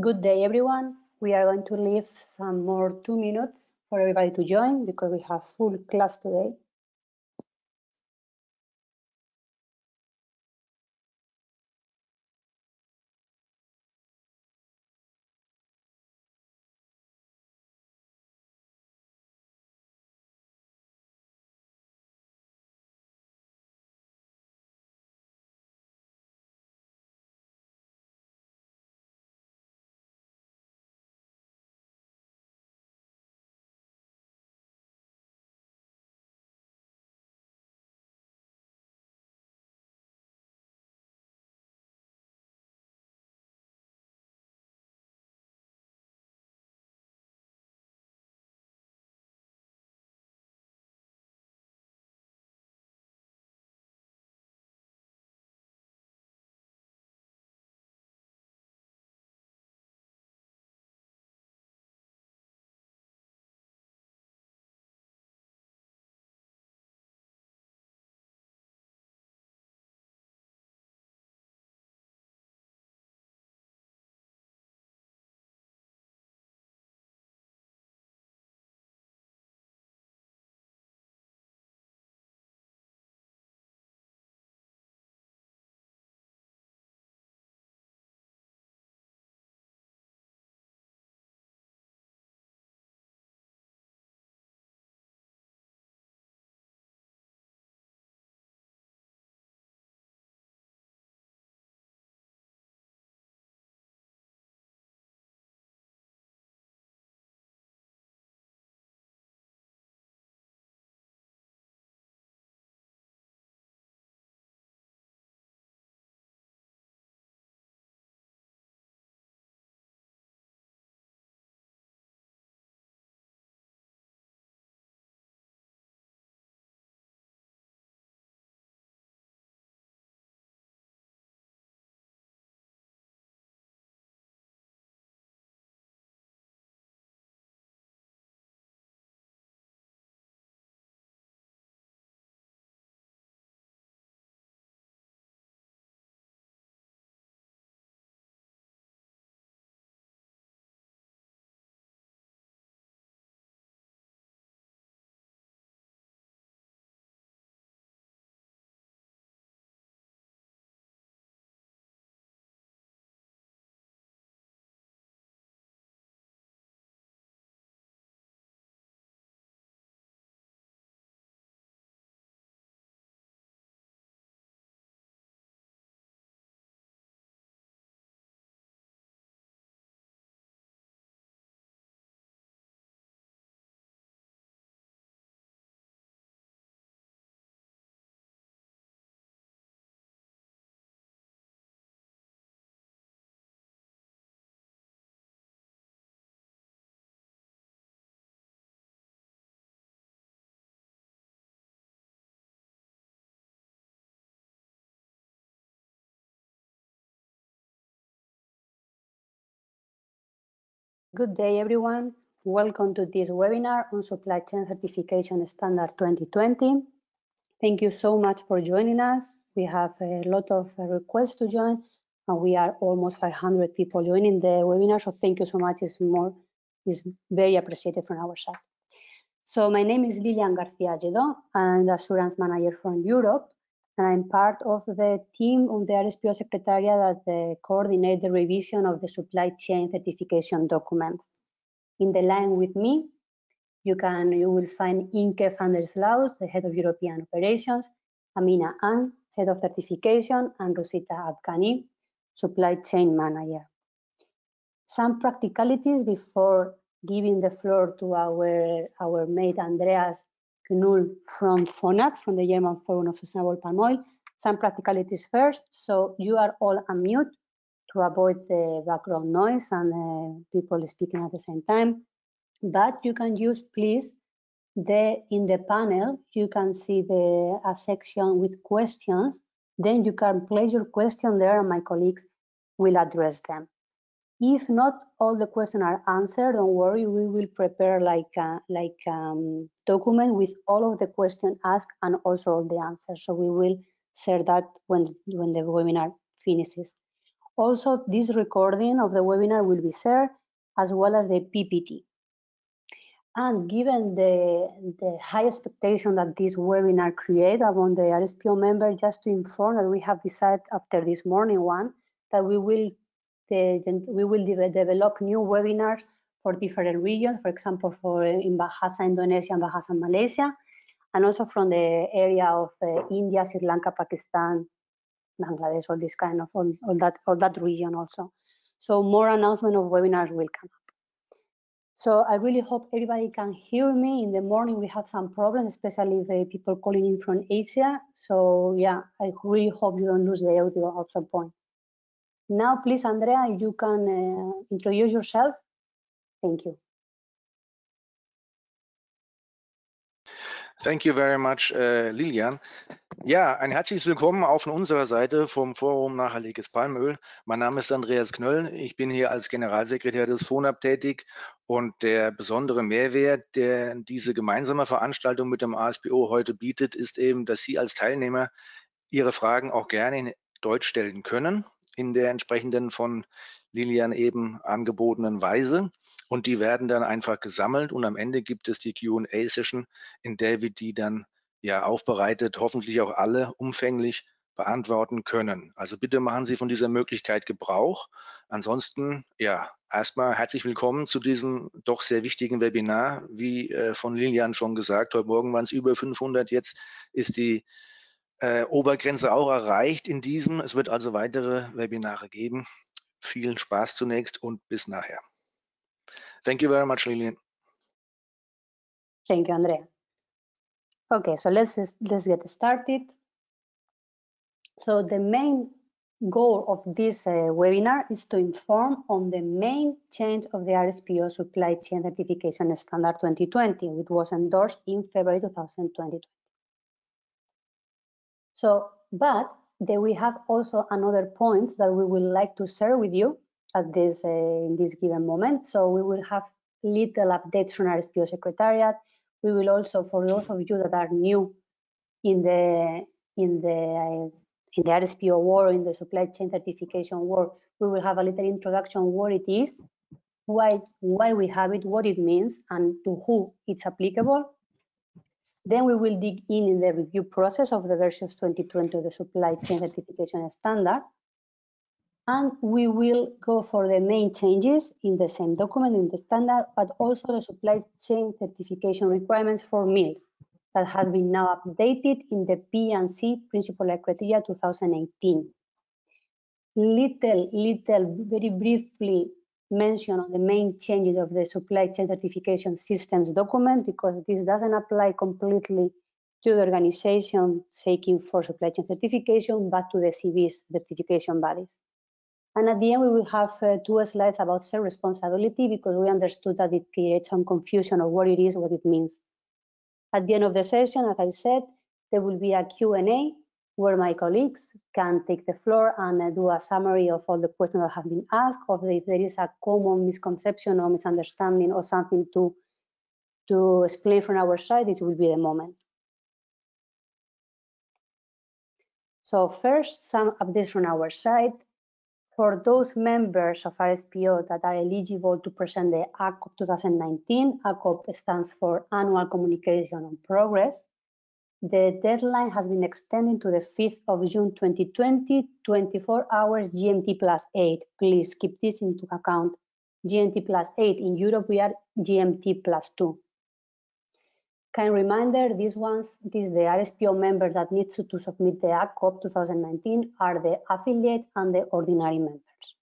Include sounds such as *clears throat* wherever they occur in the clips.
Good day, everyone. We are going to leave some more two minutes for everybody to join because we have full class today. Good day, everyone. Welcome to this webinar on Supply Chain Certification Standard 2020. Thank you so much for joining us. We have a lot of uh, requests to join, and we are almost 500 people joining the webinar, so thank you so much. It's more, is very appreciated from our side. So my name is Lilian Garcia Lledó. I'm the Assurance Manager from Europe, and I'm part of the team on the RSPO Secretariat that uh, coordinate the revision of the supply chain certification documents. In the line with me, you can you will find Inke van der Sluijs, the head of European operations, Amina An, head of certification, and Rosita Abkani, supply chain manager. Some practicalities before giving the floor to our our mate Andreas Knull from FONAP, from the German Forum of Sustainable Palm Oil. Some practicalities first. So you are all unmute to avoid the background noise and uh, people speaking at the same time. But you can use, please, the in the panel, you can see the a section with questions. Then you can place your question there and my colleagues will address them. If not all the questions are answered, don't worry, we will prepare like a, like um, document with all of the questions asked and also all the answers. So we will share that when, when the webinar finishes. Also, this recording of the webinar will be shared as well as the PPT. And given the, the high expectation that this webinar create among the RSPO members, just to inform that we have decided after this morning one that we will the, we will de develop new webinars for different regions, for example, for in Bahasa Indonesia and Bahasa Malaysia, and also from the area of uh, India, Sri Lanka, Pakistan, Bangladesh, all this kind of all, all that all that region also. So more announcement of webinars will come up. So I really hope everybody can hear me. In the morning we have some problems, especially the people calling in from Asia. So yeah, I really hope you don't lose the audio at some point. Now, please, Andrea, you can uh, introduce yourself. Thank you. Thank you very much, uh, Lilian. Ja, ein herzliches Willkommen von unserer Seite vom Forum Nachhaltiges Palmöl. Mein Name ist Andreas Knöll. Ich bin hier als Generalsekretär des FONAP tätig und der besondere Mehrwert, der diese gemeinsame Veranstaltung mit dem ASBO heute bietet, ist eben, dass Sie als Teilnehmer Ihre Fragen auch gerne in Deutsch stellen können, in der entsprechenden von Lilian eben angebotenen Weise und die werden dann einfach gesammelt und am Ende gibt es die Q&A-Session, in der wir die dann ja aufbereitet, hoffentlich auch alle umfänglich beantworten können. Also bitte machen Sie von dieser Möglichkeit Gebrauch. Ansonsten, ja, erstmal herzlich willkommen zu diesem doch sehr wichtigen Webinar. Wie äh, von Lilian schon gesagt, heute Morgen waren es über 500, jetzt ist die äh, Obergrenze auch erreicht in diesem. Es wird also weitere Webinare geben. Vielen Spaß zunächst und bis nachher. Thank you very much, Lilian. Thank you, Andrea. Okay, so let's let's get started. So the main goal of this uh, webinar is to inform on the main change of the RSPO Supply Chain Certification Standard 2020, which was endorsed in February 2020. So, but then we have also another point that we would like to share with you at this uh, in this given moment. So we will have little updates from RSPO Secretariat. We will also, for those of you that are new in the in the in the RSPO world, in the supply chain certification world, we will have a little introduction what it is, why why we have it, what it means, and to who it's applicable. Then we will dig in in the review process of the versions 2020 of the supply chain certification standard and we will go for the main changes in the same document in the standard, but also the supply chain certification requirements for mills that have been now updated in the P&C Criteria 2018. Little, little, very briefly mention on the main changes of the supply chain certification systems document because this doesn't apply completely to the organization seeking for supply chain certification, but to the CB's certification bodies. And at the end, we will have uh, two slides about self-responsibility because we understood that it creates some confusion of what it is, what it means. At the end of the session, as I said, there will be a Q&A where my colleagues can take the floor and uh, do a summary of all the questions that have been asked, or if there is a common misconception or misunderstanding or something to, to explain from our side, this will be the moment. So first, some updates from our side. For those members of RSPO that are eligible to present the ACOP 2019, ACOP stands for Annual Communication on Progress. The deadline has been extended to the 5th of June 2020, 24 hours GMT plus 8. Please keep this into account. GMT plus 8. In Europe, we are GMT plus 2. Kind reminder, these ones, these the RSPO members that needs to, to submit the ACOP 2019 are the affiliate and the ordinary members.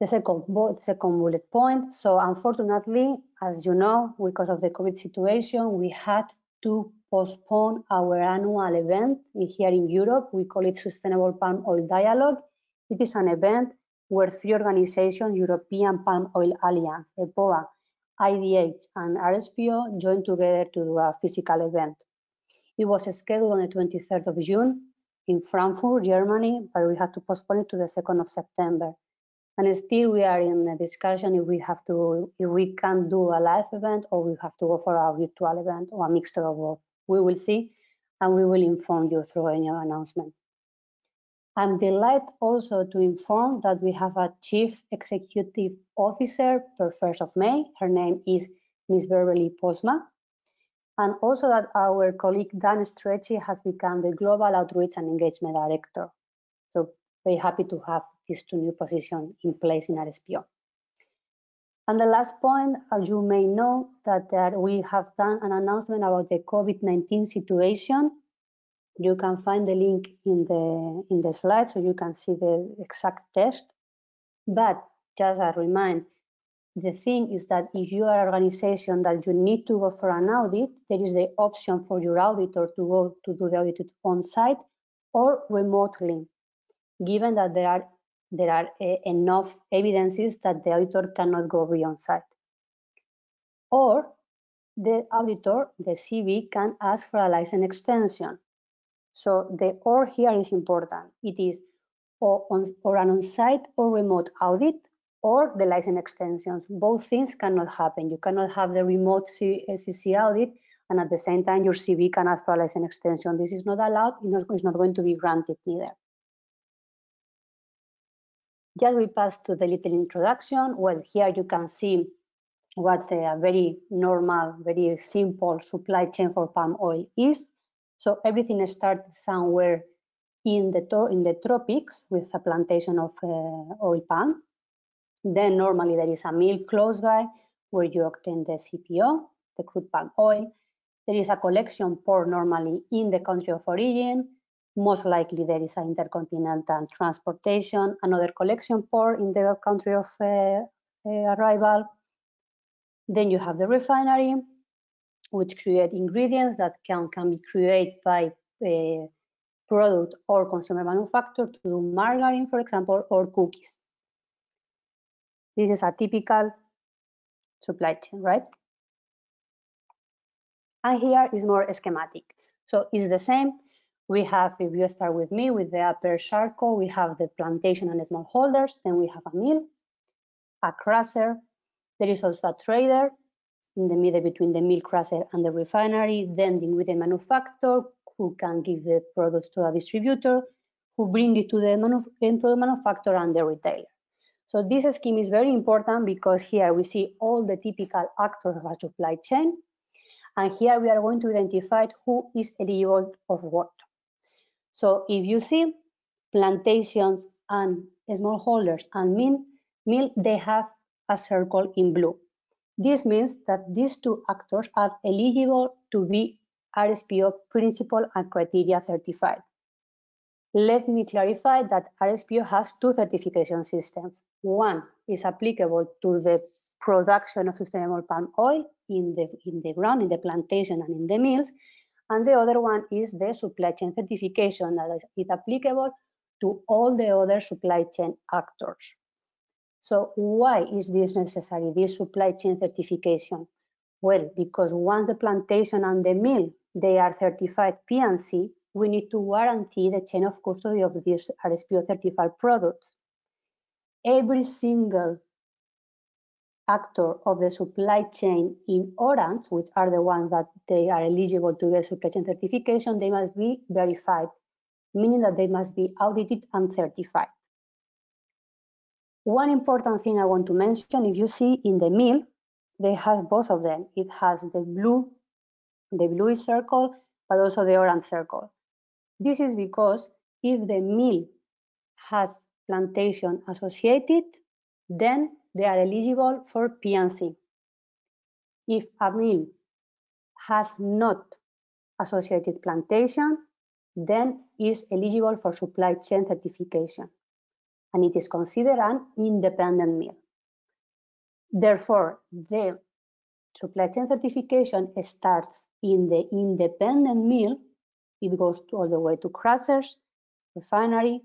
The second, second bullet point. So unfortunately, as you know, because of the COVID situation, we had to postpone our annual event here in Europe. We call it Sustainable Palm Oil Dialogue. It is an event where three organizations, European Palm Oil Alliance, EPOA, IDH and RSPO joined together to do a physical event. It was scheduled on the 23rd of June in Frankfurt, Germany, but we had to postpone it to the 2nd of September. And still we are in a discussion if we have to, if we can do a live event or we have to go for a virtual event or a mixture of both. We will see and we will inform you through any announcement. I'm delighted also to inform that we have a Chief Executive Officer per 1st of May. Her name is Ms. Beverley Postma. And also that our colleague Dan Strechay has become the Global Outreach and Engagement Director. So very happy to have these two new positions in place in RSPO. And the last point, as you may know, that there we have done an announcement about the COVID-19 situation. You can find the link in the in the slide so you can see the exact test. But just a reminder, the thing is that if you are an organization that you need to go for an audit, there is the option for your auditor to go to do the audit on site or remotely, given that there are there are uh, enough evidences that the auditor cannot go beyond site. Or the auditor, the CB, can ask for a license extension. So the or here is important. It is or, on, or an on-site or remote audit or the license extensions. Both things cannot happen. You cannot have the remote SCC audit and at the same time your CB can ask for a license extension. This is not allowed. It's not going to be granted either. Just we pass to the little introduction. Well, here you can see what a very normal, very simple supply chain for palm oil is. So everything starts somewhere in the in the tropics with a plantation of uh, oil palm. Then normally there is a mill close by where you obtain the CPO, the crude palm oil. There is a collection port normally in the country of origin most likely there is an intercontinental transportation, another collection port in the country of uh, uh, arrival. Then you have the refinery, which create ingredients that can, can be created by a uh, product or consumer manufacturer to do margarine, for example, or cookies. This is a typical supply chain, right? And here is more schematic. So it's the same we have, if you start with me, with the upper circle, we have the plantation and smallholders, then we have a mill, a crusher, there is also a trader in the middle between the mill crusher and the refinery, then the ingredient manufacturer who can give the products to a distributor, who bring it to the manu manufacturer and the retailer. So this scheme is very important because here we see all the typical actors of a supply chain. And here we are going to identify who is eligible of what. So if you see plantations and smallholders and mill, mill, they have a circle in blue. This means that these two actors are eligible to be RSPO principle and criteria certified. Let me clarify that RSPO has two certification systems. One is applicable to the production of sustainable palm oil in the, in the ground, in the plantation and in the mills, and the other one is the supply chain certification that is applicable to all the other supply chain actors. So why is this necessary, this supply chain certification? Well, because once the plantation and the mill, they are certified P&C, we need to guarantee the chain of custody of these RSPO certified products. Every single actor of the supply chain in Orange, which are the ones that they are eligible to get supply chain certification, they must be verified, meaning that they must be audited and certified. One important thing I want to mention, if you see in the mill, they have both of them. It has the blue, the blue circle, but also the orange circle. This is because if the mill has plantation associated, then they are eligible for P&C. If a mill has not associated plantation, then is eligible for supply chain certification, and it is considered an independent mill. Therefore, the supply chain certification starts in the independent mill. It goes all the way to crushers, refinery,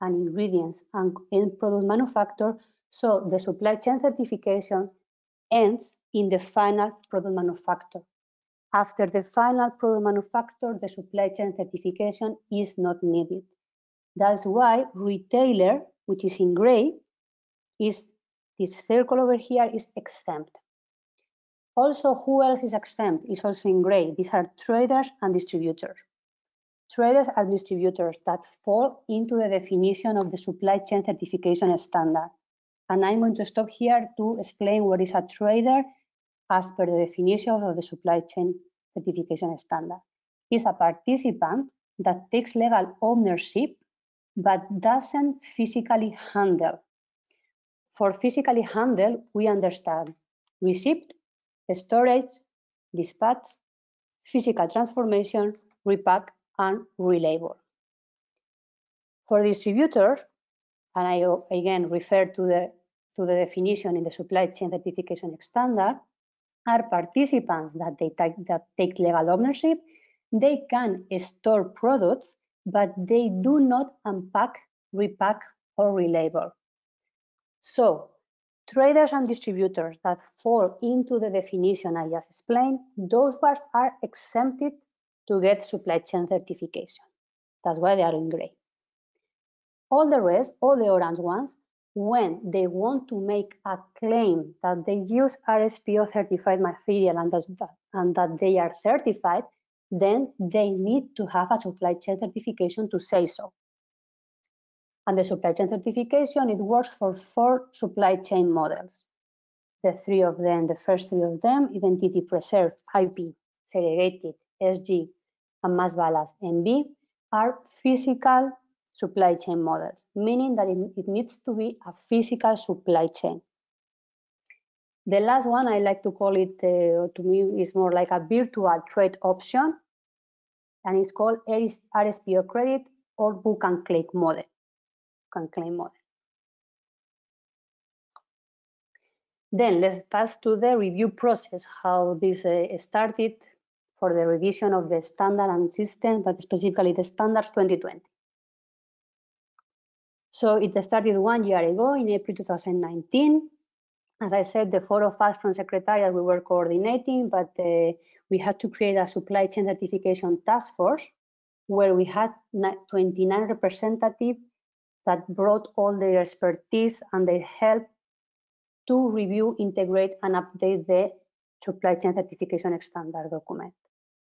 and ingredients and end product manufacturer so the supply chain certification ends in the final product manufacturer. After the final product manufacturer, the supply chain certification is not needed. That's why retailer, which is in gray, is this circle over here is exempt. Also, who else is exempt is also in gray. These are traders and distributors. traders are distributors that fall into the definition of the supply chain certification standard. And I'm going to stop here to explain what is a trader as per the definition of the supply chain certification standard. It's a participant that takes legal ownership but doesn't physically handle. For physically handle, we understand receipt, storage, dispatch, physical transformation, repack, and relabel. For distributors, and I again refer to the, to the definition in the supply chain certification standard, are participants that they take, that take legal ownership. They can store products, but they do not unpack, repack, or relabel. So traders and distributors that fall into the definition I just explained, those ones are exempted to get supply chain certification. That's why they are in gray. All the rest, all the orange ones, when they want to make a claim that they use RSPO certified material and, that, and that they are certified, then they need to have a supply chain certification to say so. And the supply chain certification, it works for four supply chain models. The three of them, the first three of them, identity preserved, IP, segregated, SG, and mass balance, MB, are physical supply chain models, meaning that it, it needs to be a physical supply chain. The last one, I like to call it, uh, to me, is more like a virtual trade option, and it's called RSPO credit or book and click model. Can claim model. Then let's pass to the review process, how this uh, started for the revision of the standard and system, but specifically the standards 2020. So it started one year ago in April 2019. As I said, the four of us from Secretariat, we were coordinating, but uh, we had to create a supply chain certification task force where we had 29 representatives that brought all their expertise and their help to review, integrate, and update the supply chain certification standard document.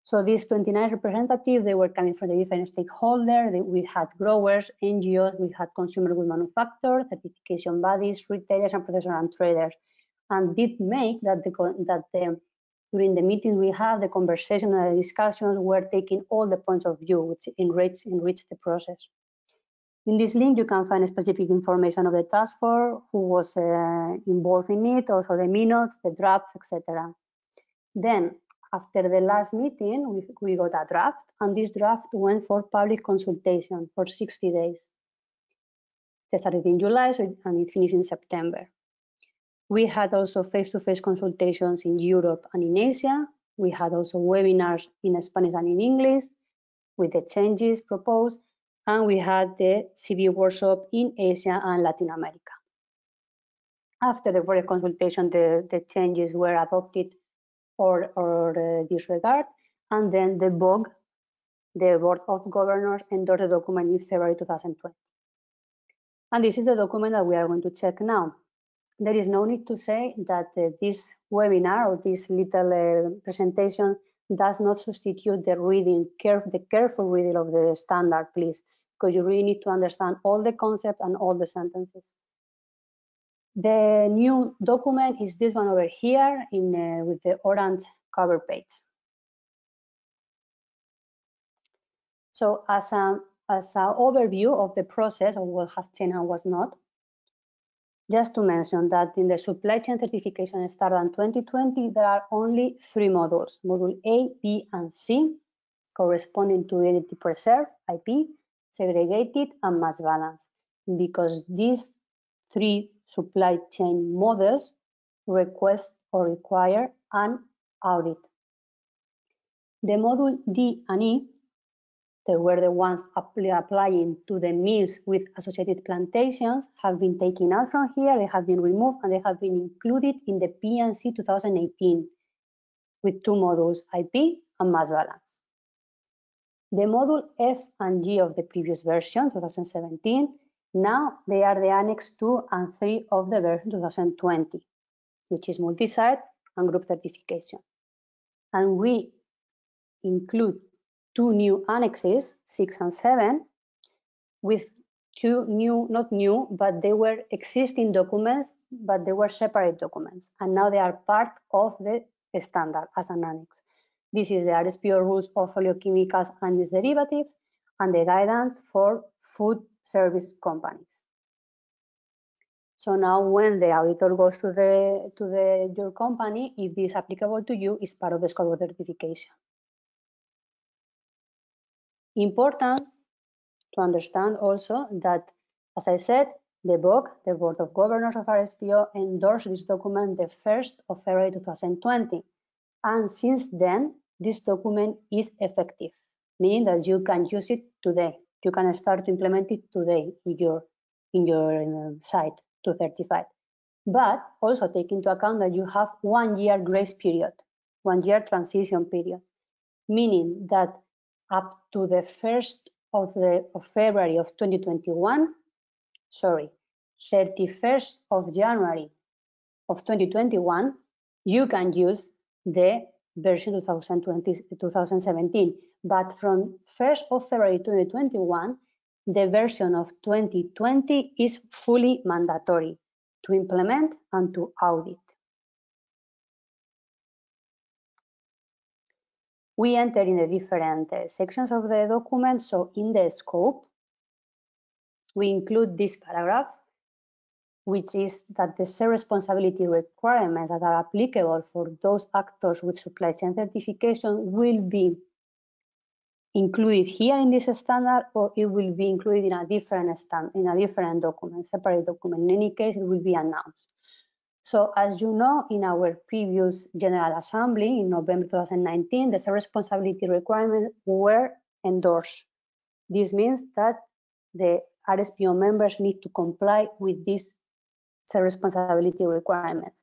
So these 29 representatives, they were coming from the different stakeholders. We had growers, NGOs, we had consumer goods manufacturers, certification bodies, retailers, and professional and traders. And did make that the, that the, during the meeting we had, the conversation and the discussions were taking all the points of view, which enrich, enrich the process. In this link, you can find specific information of the task force, who was uh, involved in it, also the minutes, the drafts, etc. Then after the last meeting, we, we got a draft, and this draft went for public consultation for 60 days. It started in July, so it, and it finished in September. We had also face-to-face -face consultations in Europe and in Asia. We had also webinars in Spanish and in English with the changes proposed, and we had the CB workshop in Asia and Latin America. After the public consultation, the, the changes were adopted or, or uh, disregard. And then the BOG, the Board of Governors, endorsed the document in February 2020. And this is the document that we are going to check now. There is no need to say that uh, this webinar or this little uh, presentation does not substitute the reading, care, the careful reading of the standard, please, because you really need to understand all the concepts and all the sentences. The new document is this one over here in uh, with the orange cover page. So as a as an overview of the process of what has changed and was not, just to mention that in the supply chain certification standard in 2020, there are only three modules, module A, B, and C, corresponding to identity preserve, IP, segregated, and mass balance. Because these three supply chain models request or require an audit. The module D and E, they were the ones applying to the mills with associated plantations, have been taken out from here, they have been removed, and they have been included in the P&C 2018 with two modules, IP and mass balance. The module F and G of the previous version, 2017, now they are the Annex 2 and 3 of the version 2020, which is multi-site and group certification. And we include two new annexes, six and seven, with two new, not new, but they were existing documents, but they were separate documents. And now they are part of the standard as an annex. This is the RSPO rules of oleochemicals and its derivatives and the guidance for food service companies. So now when the auditor goes to the to the your company, if this is applicable to you, is part of the scope of certification. Important to understand also that, as I said, the BOG, the Board of Governors of RSPO, endorsed this document the 1st of February 2020. And since then, this document is effective, meaning that you can use it today. You can start to implement it today in your, in your um, site. 235. But also take into account that you have one year grace period, one year transition period, meaning that up to the 1st of, the, of February of 2021, sorry, 31st of January of 2021, you can use the version 2020, 2017. But from 1st of February 2021, the version of 2020 is fully mandatory to implement and to audit. We enter in the different uh, sections of the document. So in the scope, we include this paragraph, which is that the shared responsibility requirements that are applicable for those actors with supply chain certification will be included here in this standard or it will be included in a different stand in a different document, separate document. In any case, it will be announced. So as you know, in our previous General Assembly in November 2019, the responsibility requirements were endorsed. This means that the RSPO members need to comply with these responsibility requirements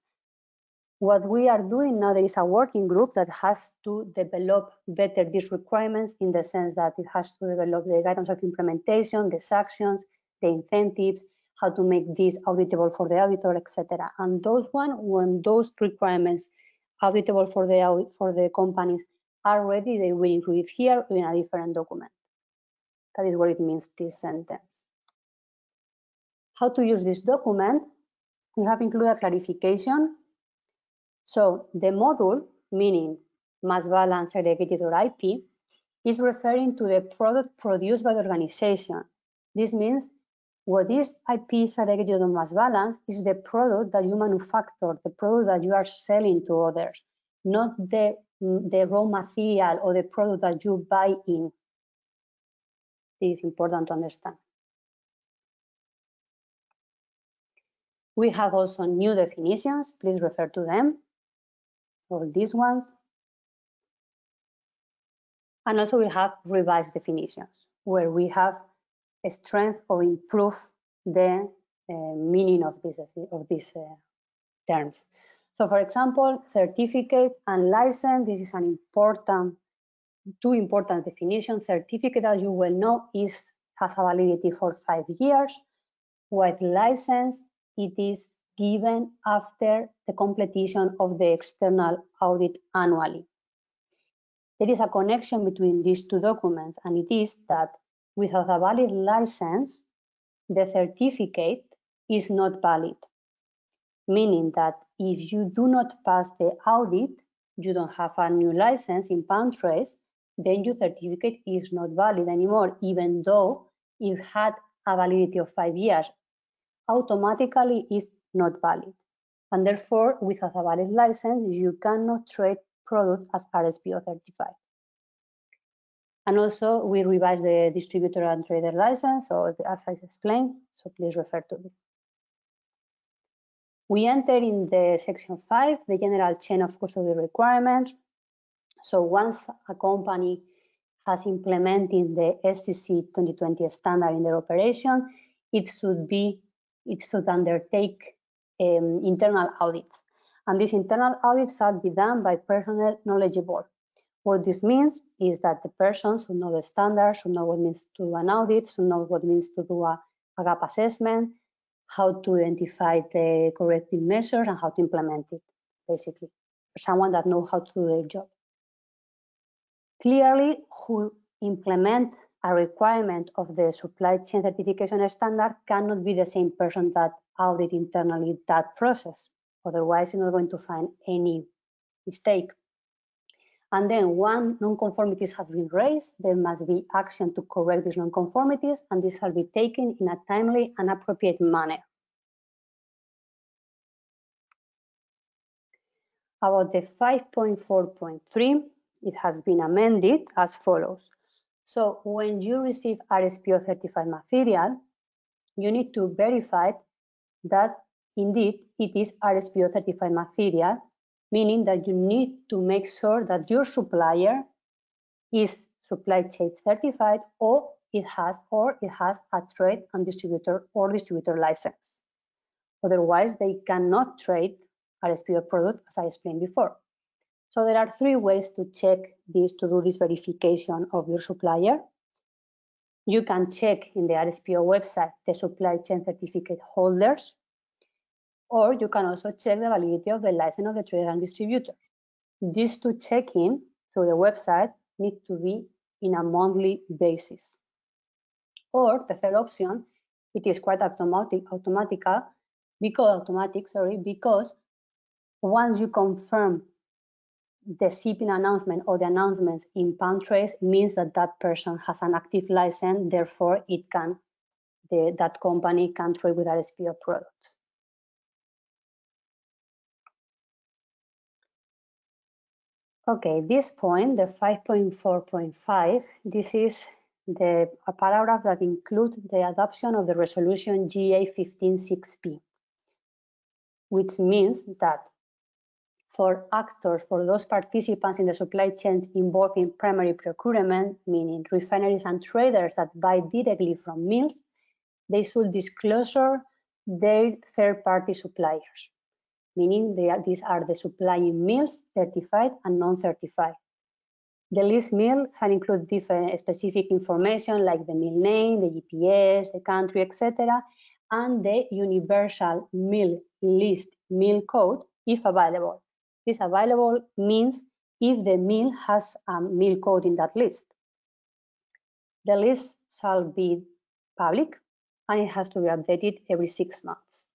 what we are doing now, there is a working group that has to develop better these requirements in the sense that it has to develop the guidance of implementation, the sanctions, the incentives, how to make this auditable for the auditor, etc. And those one, when those requirements auditable for the for the companies are ready, they will include it here in a different document. That is what it means, this sentence. How to use this document? We have included a clarification so the module, meaning mass balance segregated or IP, is referring to the product produced by the organization. This means what is IP segregated or mass balance is the product that you manufacture, the product that you are selling to others, not the, the raw material or the product that you buy in. This is important to understand. We have also new definitions. Please refer to them all these ones. And also we have revised definitions where we have a strength or improve the uh, meaning of, this, of these uh, terms. So for example, certificate and license, this is an important, two important definitions. Certificate, as you well know, is has a validity for five years, while license, it is given after the completion of the external audit annually. There is a connection between these two documents, and it is that without a valid license, the certificate is not valid, meaning that if you do not pass the audit, you don't have a new license in PalmTrace, then your certificate is not valid anymore, even though it had a validity of five years. Automatically, it's not valid. And therefore, without a valid license, you cannot trade products as RSPO certified. And also, we revised the distributor and trader license, so as I explained, so please refer to it. We enter in the section five, the general chain of custody requirements. So once a company has implemented the SCC 2020 standard in their operation, it should be, it should undertake um, internal audits. And these internal audits are be done by personnel knowledgeable. What this means is that the person should know the standards, should know what means to do an audit, should know what means to do a, a gap assessment, how to identify the corrective measures and how to implement it, basically. Someone that knows how to do their job. Clearly, who implement a requirement of the supply chain certification standard cannot be the same person that audit internally that process. Otherwise, you're not going to find any mistake. And then one non-conformities have been raised, there must be action to correct these non-conformities, and this shall be taken in a timely and appropriate manner. About the 5.4.3, it has been amended as follows. So when you receive RSPO certified material, you need to verify that indeed it is RSPO certified material, meaning that you need to make sure that your supplier is supply chain certified or it has or it has a trade and distributor or distributor license. Otherwise, they cannot trade RSPO product as I explained before. So there are three ways to check this, to do this verification of your supplier. You can check in the RSPO website the supply chain certificate holders, or you can also check the validity of the license of the trader and distributor. These two check-in through the website need to be in a monthly basis. Or the third option, it is quite automatic, automatical, because automatic, sorry, because once you confirm the shipping announcement or the announcements in PalmTrace means that that person has an active license, therefore it can, the, that company can trade with RSPO products. Okay, this point, the 5.4.5, this is the a paragraph that includes the adoption of the resolution GA 156P, which means that for actors, for those participants in the supply chains involved in primary procurement, meaning refineries and traders that buy directly from mills, they should disclosure their third-party suppliers, meaning are, these are the supplying mills, certified and non-certified. The list mill can include different specific information like the mill name, the GPS, the country, etc., and the universal mill list mill code if available is available means if the mill has a mill code in that list. The list shall be public and it has to be updated every six months.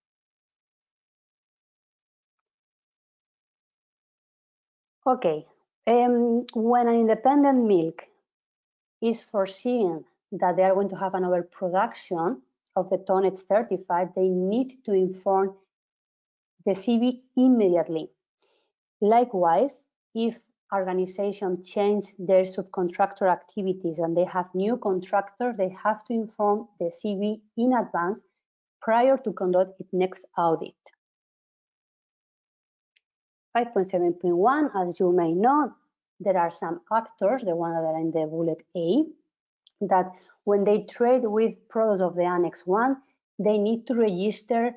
Okay, um, when an independent milk is foreseen that they are going to have an overproduction of the tonnage certified, they need to inform the CB immediately Likewise, if organizations change their subcontractor activities and they have new contractors, they have to inform the CB in advance prior to conduct its next audit. 5.7.1, as you may know, there are some actors, the ones that are in the bullet A, that when they trade with products of the Annex 1, they need to register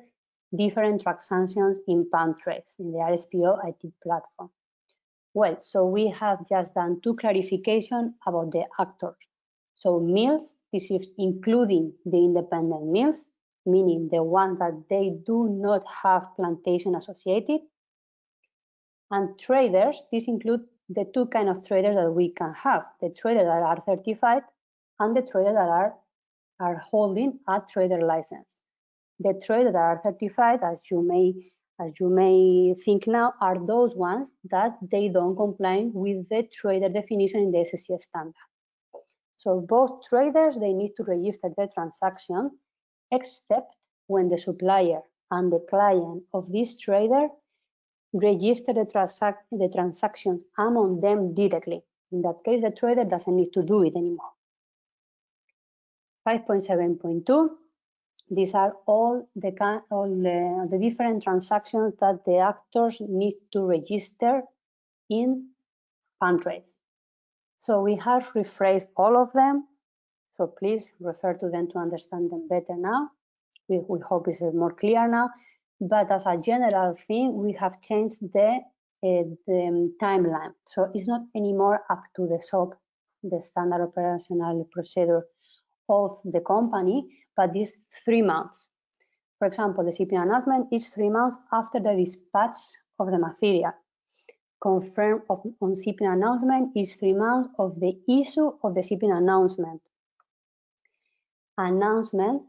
different transactions in PalmTrace, in the RSPO IT platform. Well, so we have just done two clarification about the actors. So mills, this is including the independent mills, meaning the ones that they do not have plantation associated. And traders, this includes the two kind of traders that we can have, the traders that are certified and the traders that are, are holding a trader license. The traders that are certified, as you may as you may think now, are those ones that they don't comply with the trader definition in the SCC standard. So both traders, they need to register the transaction, except when the supplier and the client of this trader register the, transac the transactions among them directly. In that case, the trader doesn't need to do it anymore. 5.7.2 these are all the, all the, the different transactions that the actors need to register in PalmTrace. So we have rephrased all of them. So please refer to them to understand them better now. We, we hope it's more clear now. But as a general thing, we have changed the, uh, the timeline. So it's not anymore up to the SOP, the standard operational procedure of the company, but is three months. For example, the shipping announcement is three months after the dispatch of the material. confirmed on shipping announcement is three months of the issue of the shipping announcement. Announcement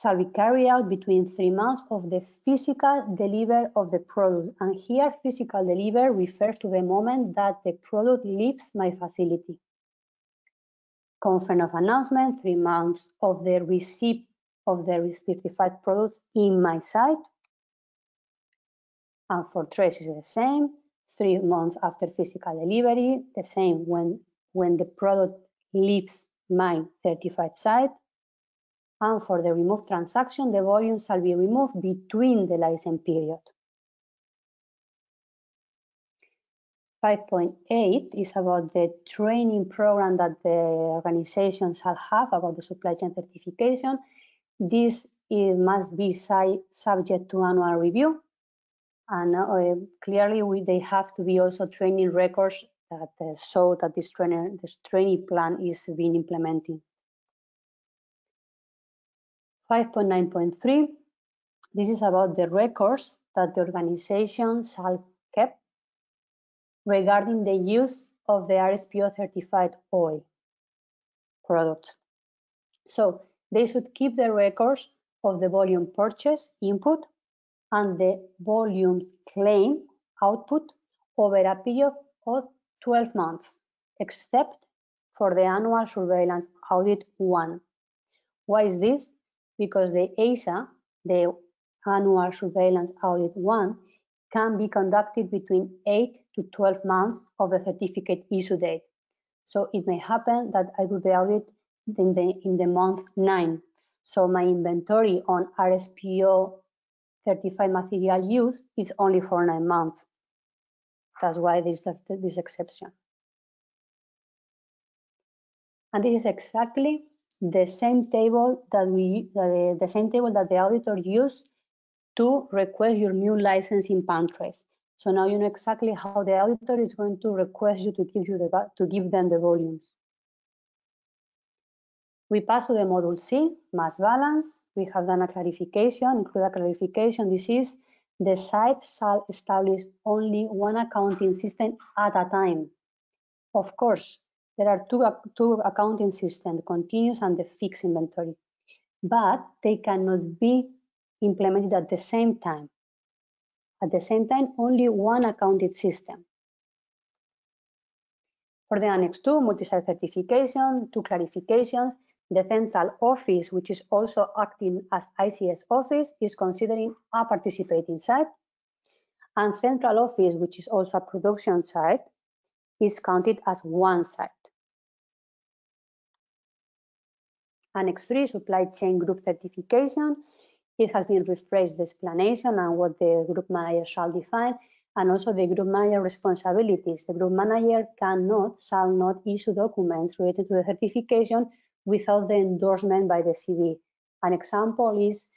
shall be carried out between three months of the physical delivery of the product. And here, physical delivery refers to the moment that the product leaves my facility. Confirm of announcement, three months of the receipt of the certified products in my site. And for trace is the same, three months after physical delivery, the same when, when the product leaves my certified site and for the remove transaction, the volume shall be removed between the license period. 5.8 is about the training program that the organization shall have about the supply chain certification. This must be subject to annual review. And uh, clearly, we, they have to be also training records that uh, show that this, trainer, this training plan is being implemented. 5.9.3, this is about the records that the organization shall regarding the use of the RSPO certified oil products. So they should keep the records of the volume purchase input and the volumes claim output over a period of 12 months, except for the annual surveillance audit one. Why is this? because the ASA, the annual surveillance audit one, can be conducted between 8 to 12 months of the certificate issue date. So it may happen that I do the audit in the, in the month 9. So my inventory on RSPO certified material use is only for 9 months. That's why this, this exception. And this is exactly the same table that we the, the same table that the auditor used to request your new license in. So now you know exactly how the auditor is going to request you to give you the to give them the volumes. We pass to the module C, mass balance. We have done a clarification, include a clarification. This is the site shall establish only one accounting system at a time. Of course, there are two, two accounting systems, continuous and the fixed inventory, but they cannot be implemented at the same time. At the same time, only one accounted system. For the Annex 2, multi-site certification, two clarifications. The central office, which is also acting as ICS office, is considering a participating site. And central office, which is also a production site, is counted as one site. Annex 3, supply chain group certification. It has been rephrased the explanation and what the group manager shall define, and also the group manager responsibilities. The group manager cannot, shall not issue documents related to the certification without the endorsement by the CB. An example is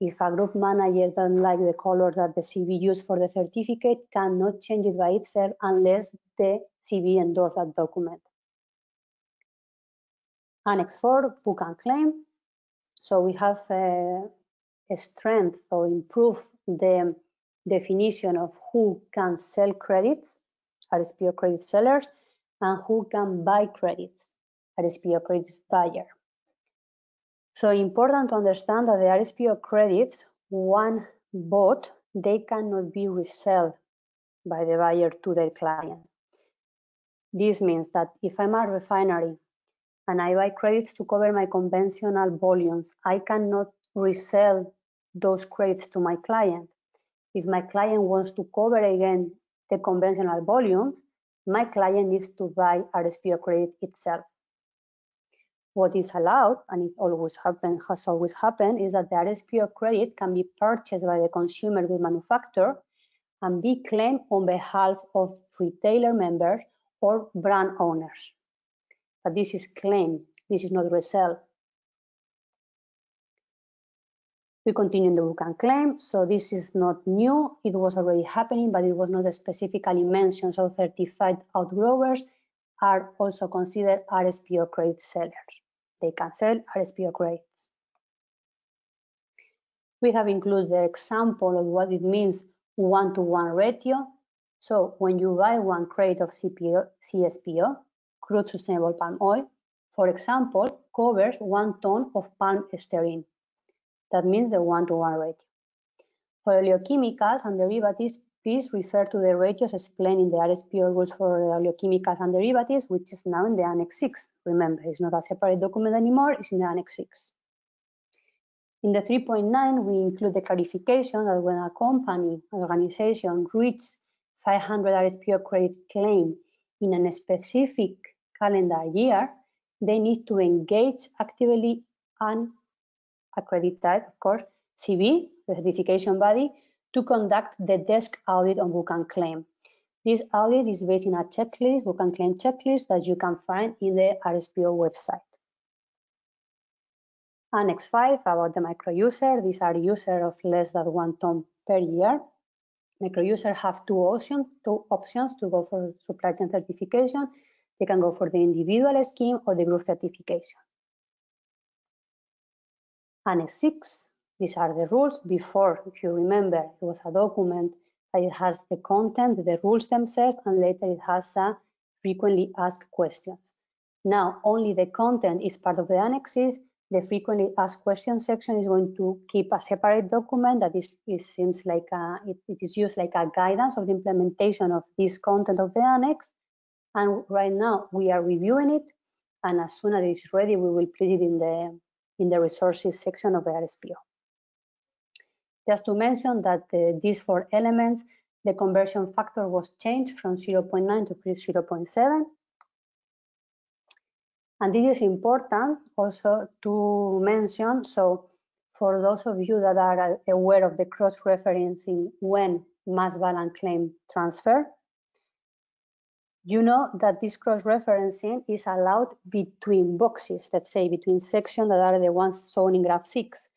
if a group manager doesn't like the color that the CB used for the certificate, cannot change it by itself unless the CB endorse that document. Annex 4, book and claim. So we have a strength or improve the definition of who can sell credits, RSPO credit sellers, and who can buy credits, RSPO credits buyer. So important to understand that the RSPO credits, one bought, they cannot be resold by the buyer to their client. This means that if I'm a refinery and I buy credits to cover my conventional volumes, I cannot resell those credits to my client. If my client wants to cover again the conventional volumes, my client needs to buy RSPO credit itself what is allowed, and it always has always happened, is that the RSPO credit can be purchased by the consumer good manufacturer and be claimed on behalf of retailer members or brand owners. But this is claim, this is not resell. We continue in the book and claim, so this is not new. It was already happening, but it was not specifically mentioned. So certified outgrowers are also considered RSPO credit sellers. They can sell RSPO credits. We have included the example of what it means one-to-one -one ratio. So when you buy one crate of CPO, CSPO, crude sustainable palm oil, for example, covers one ton of palm stearin. That means the one-to-one -one ratio. For oleochemicals and derivatives, please refer to the ratios explained in the RSPO rules for oleochemicals and derivatives, which is now in the Annex 6. Remember, it's not a separate document anymore, it's in the Annex 6. In the 3.9, we include the clarification that when a company, organization reaches 500 RSPO credit claim in a specific calendar year, they need to engage actively an accredited, of course, CB, the certification body, to conduct the desk audit on book and claim. This audit is based on a checklist, book and claim checklist that you can find in the RSPO website. Annex 5 about the micro user. These are users of less than one ton per year. Micro users have two options, two options to go for supply chain certification. They can go for the individual scheme or the group certification. Annex 6 these are the rules. Before, if you remember, it was a document that it has the content, the rules themselves, and later it has a frequently asked questions. Now, only the content is part of the annexes. The frequently asked questions section is going to keep a separate document that is, it seems like a, it, it is used like a guidance of the implementation of this content of the annex. And right now we are reviewing it. And as soon as it's ready, we will put it in the, in the resources section of the RSPO. Just to mention that uh, these four elements, the conversion factor was changed from 0.9 to 0.7. And this is important also to mention. So for those of you that are aware of the cross-referencing when mass balance claim transfer, you know that this cross-referencing is allowed between boxes, let's say between sections that are the ones shown in graph 6.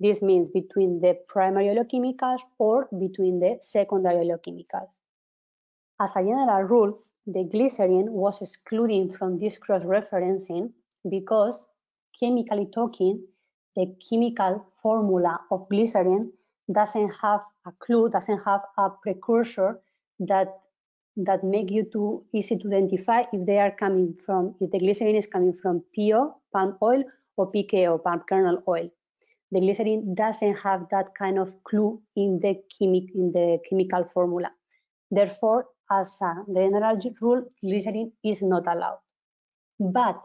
This means between the primary oleochemicals or between the secondary oleochemicals. As a general rule, the glycerin was excluded from this cross-referencing because, chemically talking, the chemical formula of glycerin doesn't have a clue, doesn't have a precursor that that make you too easy to identify if they are coming from, if the glycerin is coming from PO, palm oil, or PKO, palm kernel oil the glycerin doesn't have that kind of clue in the, chemic, in the chemical formula. Therefore, as a general rule, glycerin is not allowed. But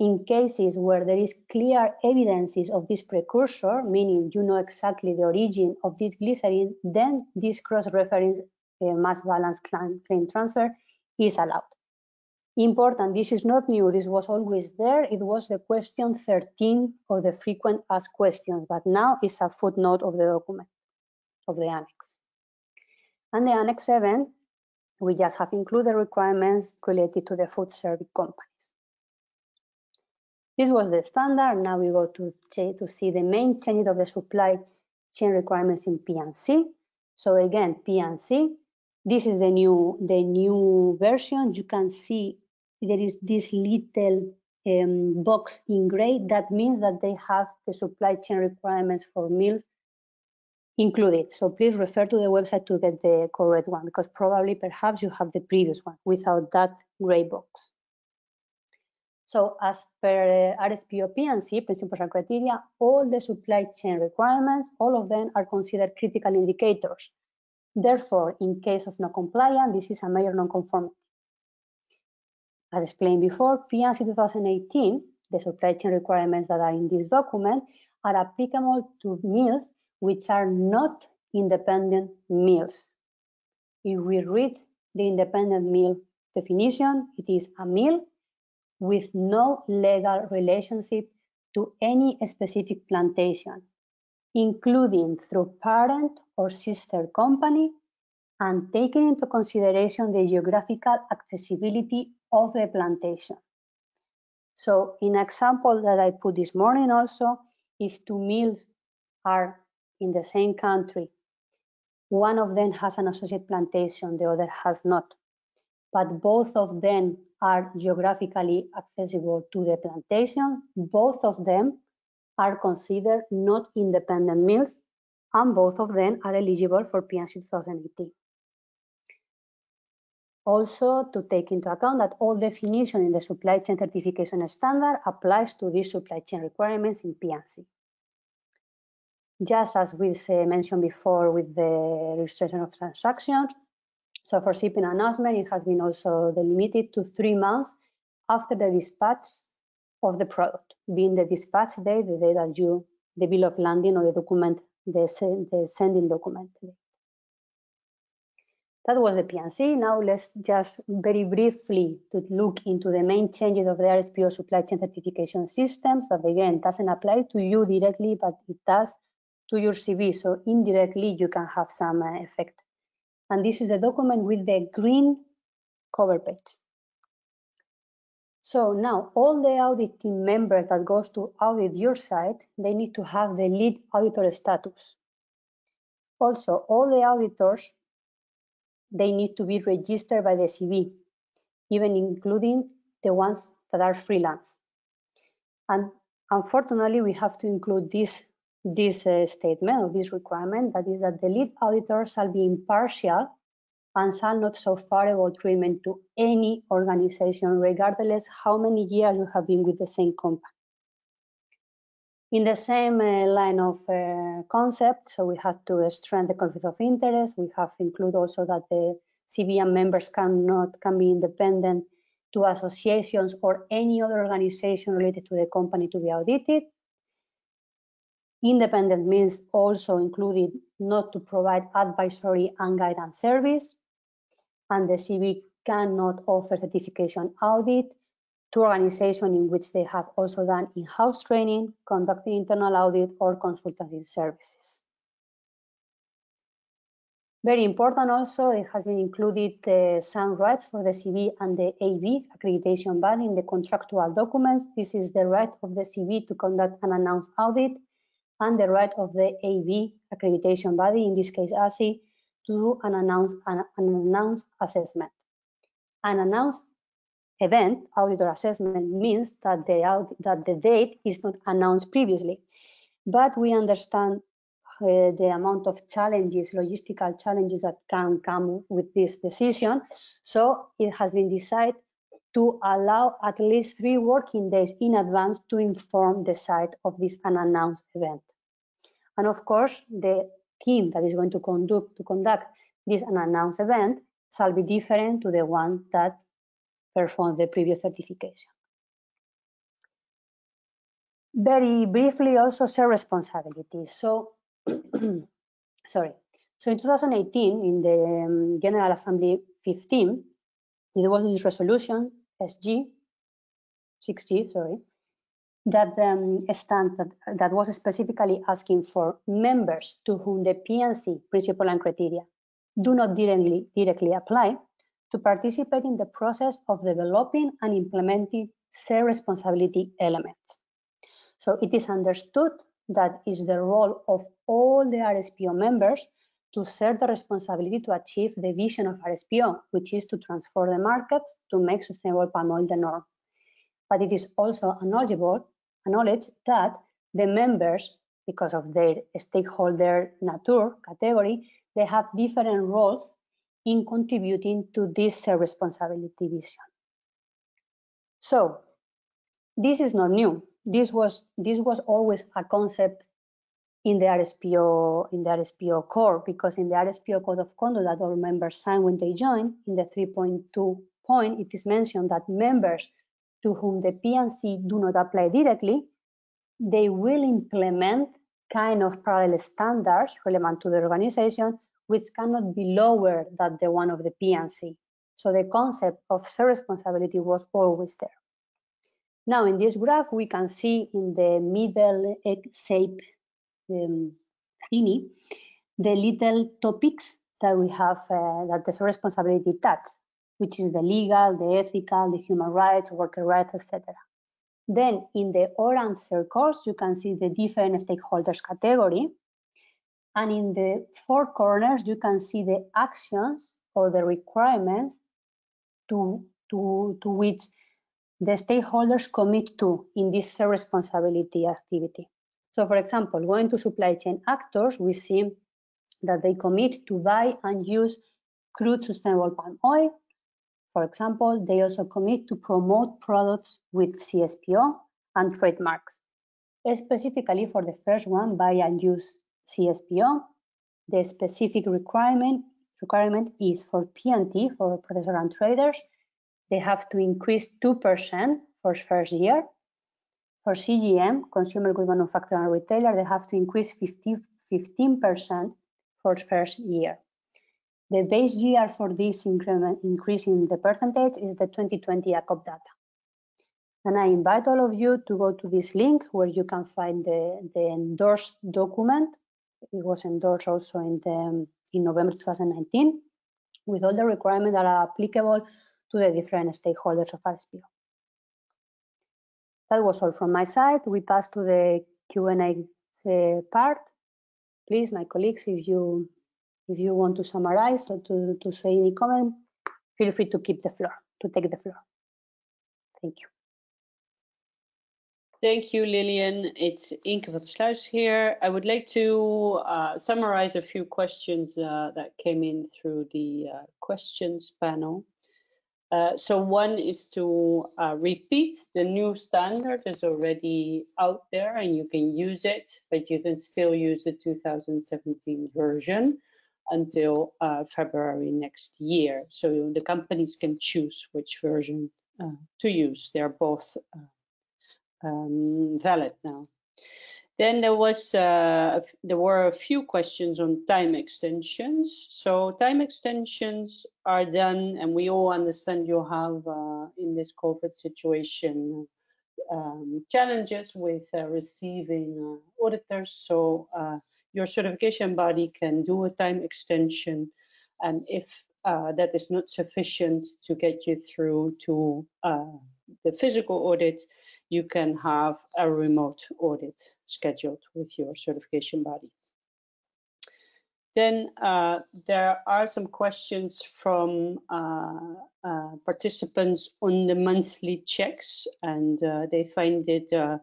in cases where there is clear evidences of this precursor, meaning you know exactly the origin of this glycerin, then this cross-reference mass balance claim, transfer is allowed important. This is not new. This was always there. It was the question 13 of the frequent asked questions, but now it's a footnote of the document, of the annex. And the annex 7, we just have included requirements related to the food service companies. This was the standard. Now we go to, to see the main changes of the supply chain requirements in P&C. So again, P&C, this is the new the new version. You can see there is this little um, box in gray. That means that they have the supply chain requirements for meals included. So please refer to the website to get the correct one because probably perhaps you have the previous one without that gray box. So as per RSPOP RSPO P&C, principles and criteria, all the supply chain requirements, all of them are considered critical indicators. Therefore, in case of non-compliance, this is a major non-conformity. As explained before, P&C 2018, the supply chain requirements that are in this document, are applicable to meals which are not independent meals. If we read the independent meal definition, it is a meal with no legal relationship to any specific plantation, including through parent or sister company, and taking into consideration the geographical accessibility of the plantation. So in example that I put this morning also, if two mills are in the same country, one of them has an associate plantation, the other has not, but both of them are geographically accessible to the plantation, both of them are considered not independent mills, and both of them are eligible for P&C 2018. Also to take into account that all definition in the supply chain certification standard applies to these supply chain requirements in P&C. Just as we mentioned before with the registration of transactions, so for shipping announcement, it has been also delimited to three months after the dispatch of the product, being the dispatch date, the day that you, the bill of landing or the document, the, the sending document. That was the P&C. Now let's just very briefly to look into the main changes of the RSPO supply chain certification systems that again doesn't apply to you directly, but it does to your CB. So indirectly you can have some uh, effect. And this is the document with the green cover page. So now all the audit team members that goes to audit your site, they need to have the lead auditor status. Also, all the auditors they need to be registered by the CB, even including the ones that are freelance. And unfortunately, we have to include this, this uh, statement or this requirement, that is that the lead auditor shall be impartial and shall not so favorable treatment to any organization, regardless how many years you have been with the same company. In the same uh, line of uh, concept, so we have to strengthen the conflict of interest. We have included also that the CBM members cannot can be independent to associations or any other organization related to the company to be audited. Independent means also included not to provide advisory and guidance service. And the CB cannot offer certification audit to organizations in which they have also done in-house training, conducting internal audit or consultancy services. Very important also, it has been included uh, some rights for the CB and the AB accreditation body in the contractual documents. This is the right of the CB to conduct an announced audit and the right of the AB accreditation body, in this case ASI, to do an announced, an, an announced assessment. An announced event, auditor assessment, means that the, that the date is not announced previously. But we understand uh, the amount of challenges, logistical challenges that can come with this decision. So it has been decided to allow at least three working days in advance to inform the site of this unannounced event. And of course, the team that is going to conduct, to conduct this unannounced event shall be different to the one that performed the previous certification. Very briefly, also share responsibility. So, *clears throat* sorry. So in 2018, in the um, General Assembly 15, there was this resolution, SG, 60, sorry, that um, stand that, that was specifically asking for members to whom the P&C principle and criteria do not directly, directly apply to participate in the process of developing and implementing shared responsibility elements. So it is understood that is the role of all the RSPO members to share the responsibility to achieve the vision of RSPO, which is to transform the markets to make sustainable palm oil the norm. But it is also acknowledged that the members, because of their stakeholder nature category, they have different roles in contributing to this uh, responsibility vision. So this is not new. This was this was always a concept in the RSPO in the RSPO core because in the RSPO code of conduct that all members sign when they join in the 3.2 point it is mentioned that members to whom the P&C do not apply directly they will implement kind of parallel standards relevant to the organization which cannot be lower than the one of the P&C. So the concept of shared responsibility was always there. Now in this graph, we can see in the middle egg-shape um, thingy, the little topics that we have uh, that the responsibility touch, which is the legal, the ethical, the human rights, worker rights, etc. Then in the orange circles, you can see the different stakeholders category. And in the four corners, you can see the actions or the requirements to, to, to which the stakeholders commit to in this responsibility activity. So for example, going to supply chain actors, we see that they commit to buy and use crude sustainable palm oil For example, they also commit to promote products with CSPO and trademarks. Specifically for the first one, buy and use CSPO, the specific requirement requirement is for P&T, for processor and traders, they have to increase 2% for first year. For CGM, consumer good manufacturer and retailer, they have to increase 15% for first year. The base year for this increment increase in the percentage is the 2020 ACOP data. And I invite all of you to go to this link where you can find the, the endorsed document. It was endorsed also in, the, in November 2019 with all the requirements that are applicable to the different stakeholders of RSPO. That was all from my side. We pass to the Q&A uh, part. Please, my colleagues, if you if you want to summarize or to, to say any comment, feel free to keep the floor, to take the floor. Thank you. Thank you, Lillian. It's Inke van Sluijs here. I would like to uh, summarize a few questions uh, that came in through the uh, questions panel. Uh, so one is to uh, repeat the new standard is already out there and you can use it, but you can still use the 2017 version until uh, February next year. So the companies can choose which version uh, to use. They're both uh, um, valid now. Then there was uh, there were a few questions on time extensions. So time extensions are done, and we all understand you have uh, in this COVID situation um, challenges with uh, receiving uh, auditors. So uh, your certification body can do a time extension, and if uh, that is not sufficient to get you through to the physical audit, you can have a remote audit scheduled with your certification body. Then uh, there are some questions from uh, uh, participants on the monthly checks, and uh, they find it uh,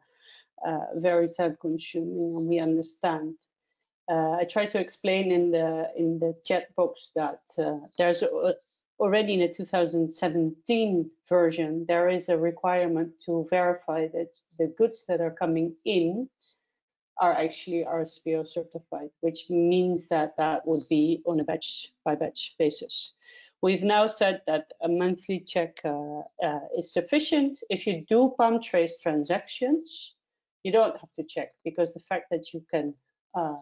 very time consuming, and we understand. I try to explain in the in the chat box that there's a, already in the 2017 version, there is a requirement to verify that the goods that are coming in are actually RSPO certified, which means that that would be on a batch by batch basis. We've now said that a monthly check uh, uh, is sufficient. If you do PalmTrace transactions, you don't have to check because the fact that you can uh,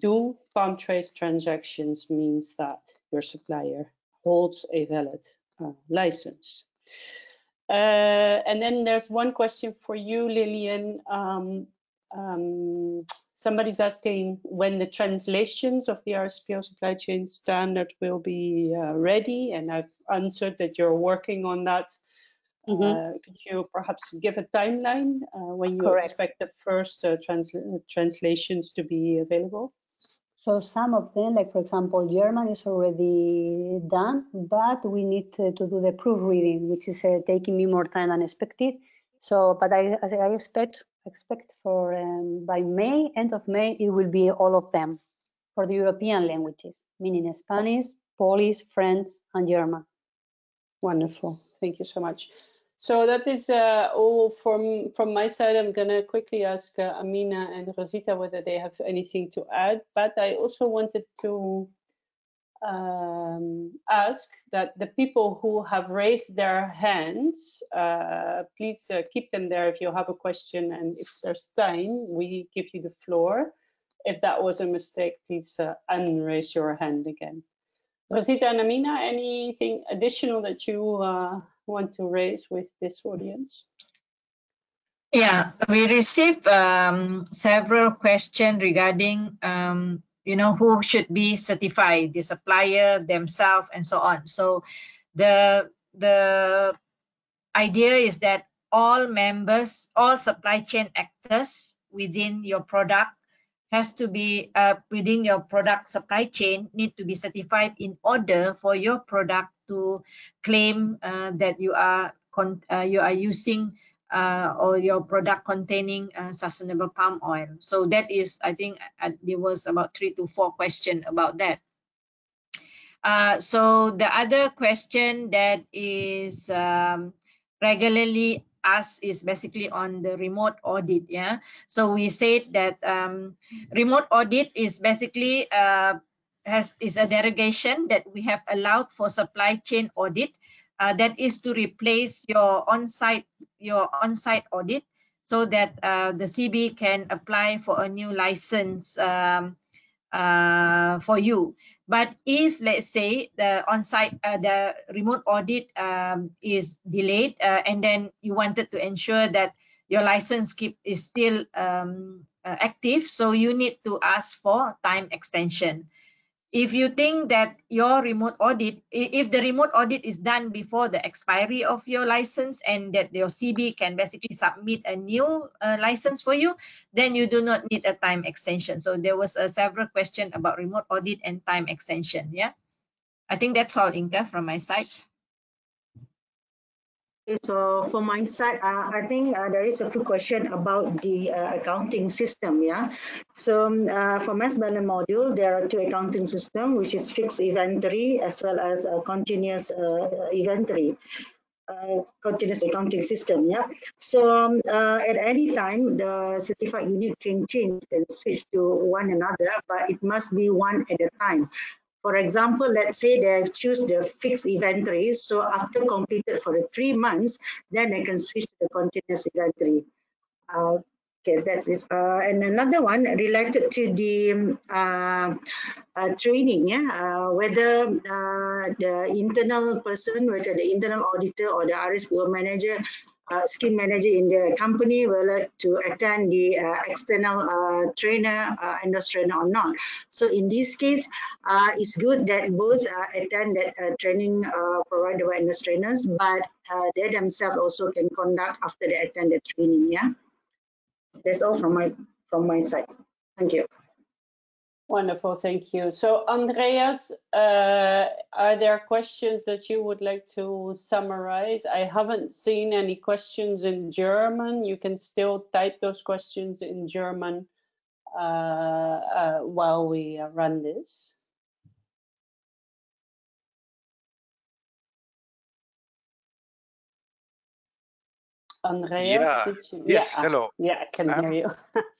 do PalmTrace transactions means that your supplier holds a valid uh, license. Uh, and then there's one question for you, Lilian. Um, um, somebody's asking when the translations of the RSPO supply chain standard will be uh, ready, and I've answered that you're working on that. Mm -hmm. could you perhaps give a timeline uh, when you Correct. expect the first uh, trans translations to be available? So some of them, like for example, German is already done, but we need to, to do the proofreading, which is uh, taking me more time than expected. So, but I, I expect expect for um, by May, end of May, it will be all of them for the European languages, meaning Spanish, Polish, French, and German. Wonderful. Thank you so much. So that is uh, all from from my side. I'm gonna quickly ask uh, Amina and Rosita whether they have anything to add. But I also wanted to um, ask that the people who have raised their hands, uh, please uh, keep them there if you have a question, and if there's time, we give you the floor. If that was a mistake, please uh, unraise your hand again. Rosita and Amina, anything additional that you uh, want to raise with this audience? Yeah, we received um, several questions regarding, um, you know, who should be certified, the supplier, themselves, and so on. So the the idea is that all members, all supply chain actors within your product has to be uh, within your product supply chain need to be certified in order for your product to claim uh, that you are uh, you are using uh, or your product containing uh, sustainable palm oil. So that is, I think, uh, there was about three to four questions about that. Uh, so the other question that is um, regularly asked is basically on the remote audit. Yeah. So we said that um, remote audit is basically uh, has is a derogation that we have allowed for supply chain audit. Uh, that is to replace your on-site your on-site audit so that uh, the CB can apply for a new license um, uh, for you. But if let's say the on-site, uh, the remote audit um, is delayed, uh, and then you wanted to ensure that your license keep is still um, uh, active, so you need to ask for time extension if you think that your remote audit, if the remote audit is done before the expiry of your license and that your CB can basically submit a new uh, license for you, then you do not need a time extension. So there was a several question about remote audit and time extension. Yeah, I think that's all, Inka, from my side. So for my side, uh, I think uh, there is a few question about the uh, accounting system. Yeah. So um, uh, for mass balance module, there are two accounting system, which is fixed inventory as well as a continuous uh, inventory. Uh, continuous accounting system yeah so um, uh, at any time the certified unit can change and switch to one another but it must be one at a time for example, let's say they choose the fixed inventory. So after completed for the three months, then they can switch to the continuous inventory. Uh, okay, that's it. Uh, and another one related to the uh, uh training, yeah, uh, whether uh, the internal person, whether the internal auditor or the RSPO manager uh, scheme manager in the company whether to attend the uh, external uh, trainer, uh, trainer or not. So in this case, uh, it's good that both uh, attend that uh, training provided by industry trainers, but they themselves also can conduct after they attend the training. Yeah, that's all from my from my side. Thank you. Wonderful, thank you. So Andreas, uh, are there questions that you would like to summarize? I haven't seen any questions in German. You can still type those questions in German uh, uh, while we uh, run this. Andreas, yeah. you, yes, yeah, hello. Yeah, I can um, hear you. *laughs*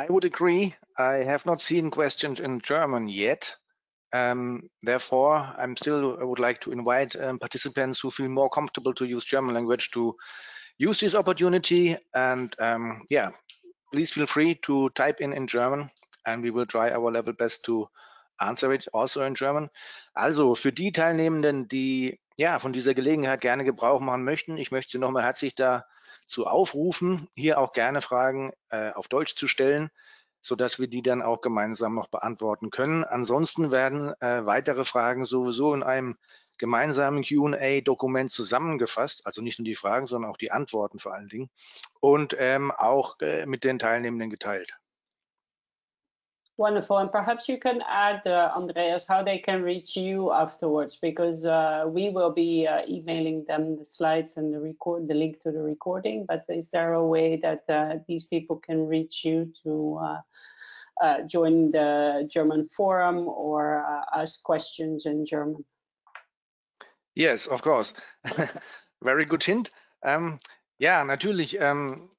I would agree. I have not seen questions in German yet. Um, therefore, I'm still I would like to invite um, participants who feel more comfortable to use German language to use this opportunity. And um, yeah, please feel free to type in in German and we will try our level best to answer it also in German. Also für die Teilnehmenden, die ja von dieser Gelegenheit gerne Gebrauch machen möchten, ich möchte Sie nochmal herzlich da zu aufrufen, hier auch gerne Fragen äh, auf Deutsch zu stellen, sodass wir die dann auch gemeinsam noch beantworten können. Ansonsten werden äh, weitere Fragen sowieso in einem gemeinsamen Q&A-Dokument zusammengefasst, also nicht nur die Fragen, sondern auch die Antworten vor allen Dingen und ähm, auch äh, mit den Teilnehmenden geteilt. Wonderful. And perhaps you can add, uh, Andreas, how they can reach you afterwards, because uh, we will be uh, emailing them the slides and the record, the link to the recording. But is there a way that uh, these people can reach you to uh, uh, join the German forum or ask questions in German? Yes, of course. *laughs* Very good hint. Um, ja, natürlich. Um,